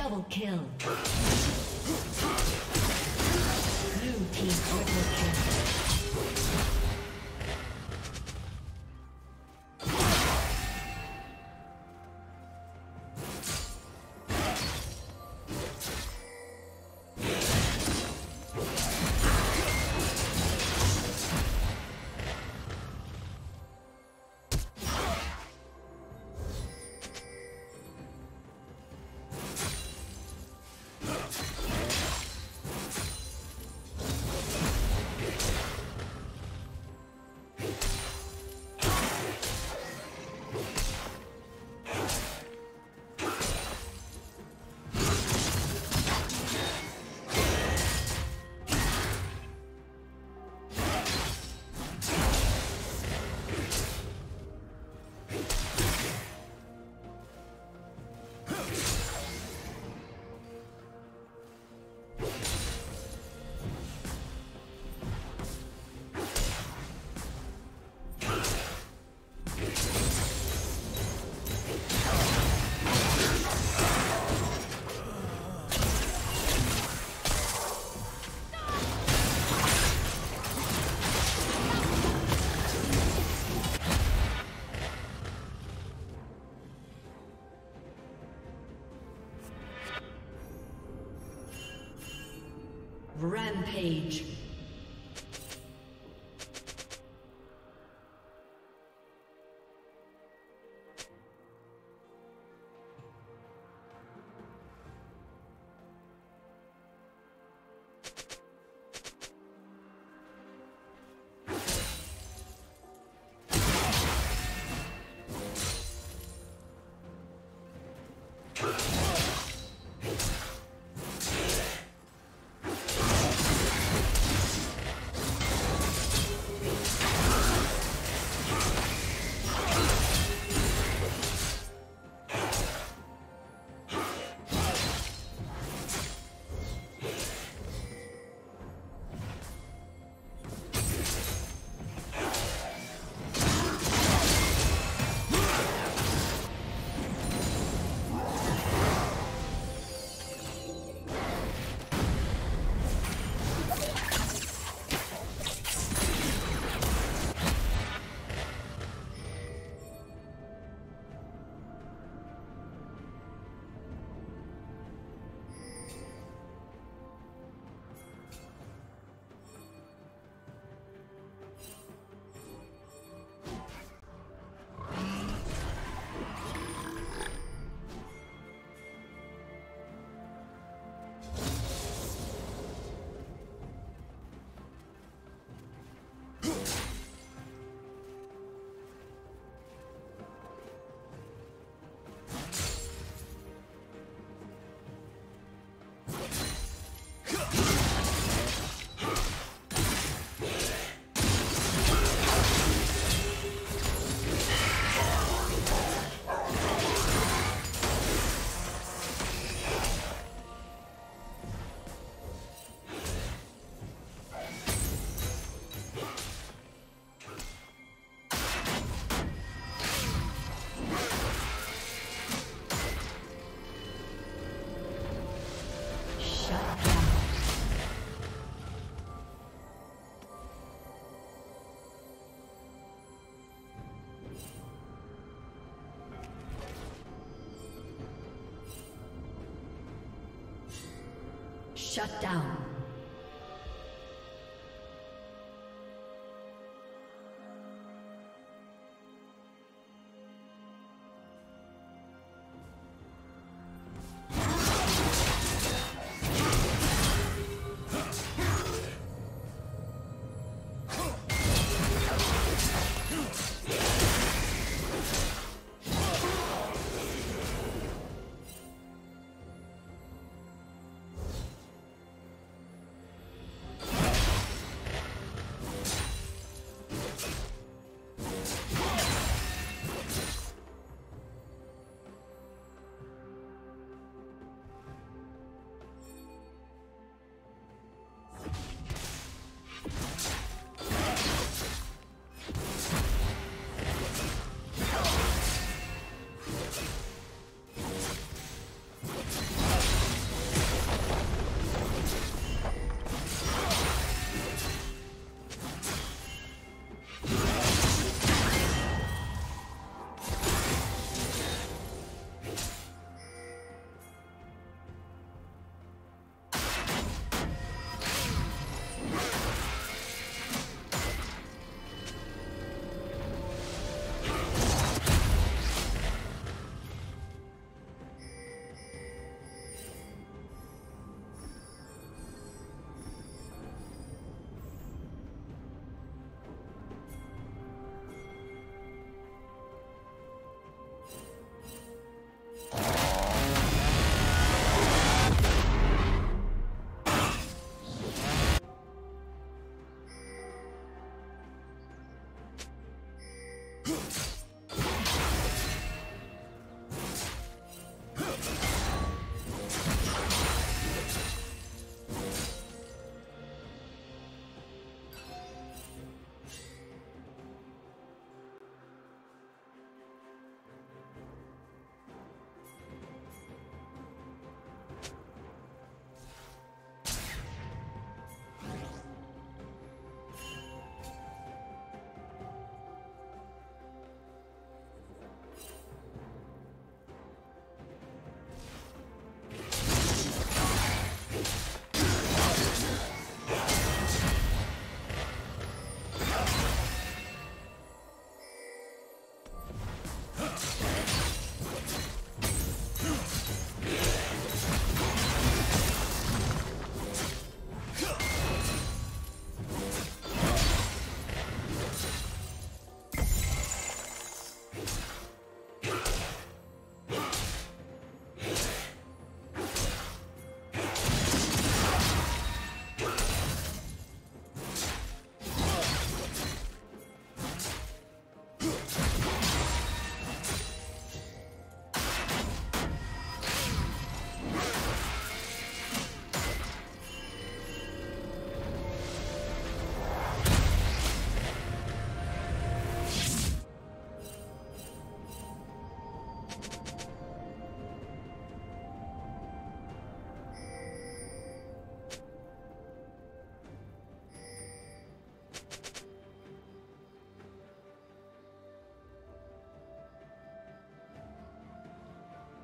Double kill. Rampage. Shut down.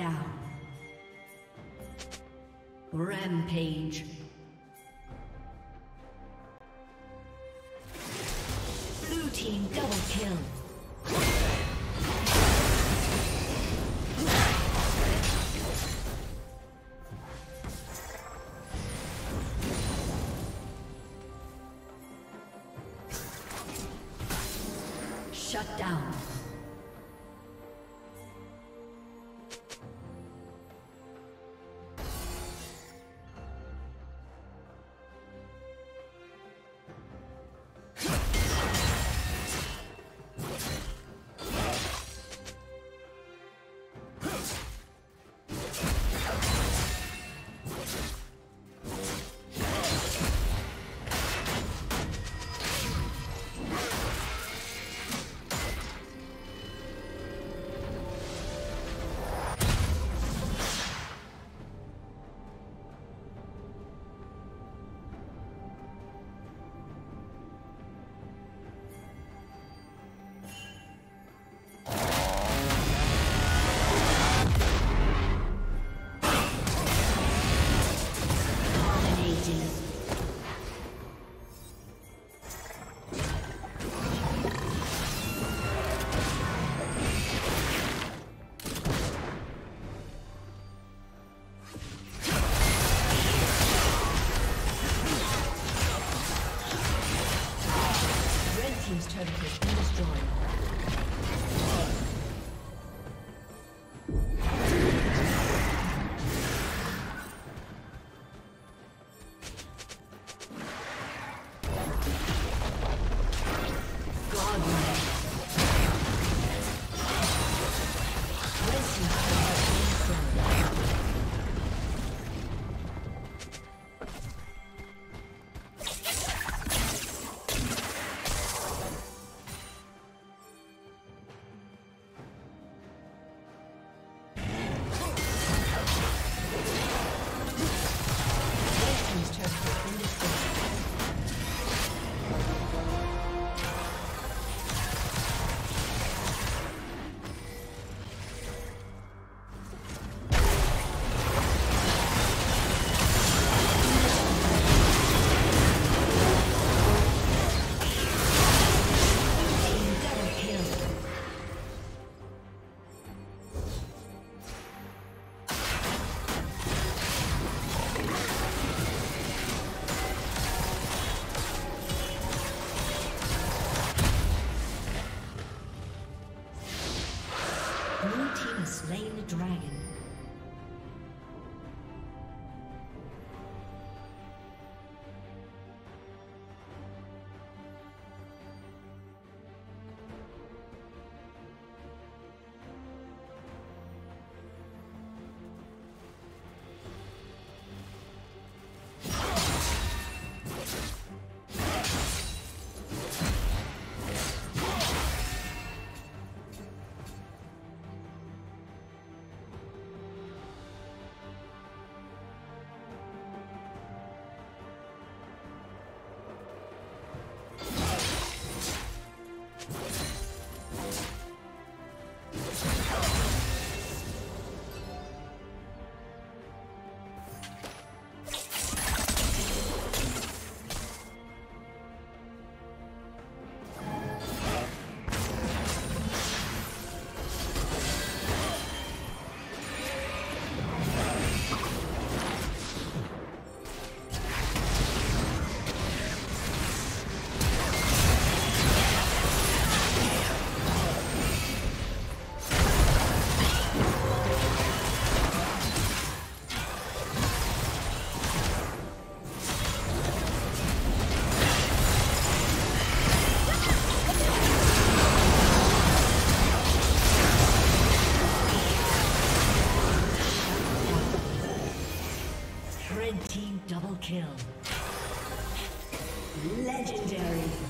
Down. Rampage. Blue team double kill. dragon. Kill. Legendary.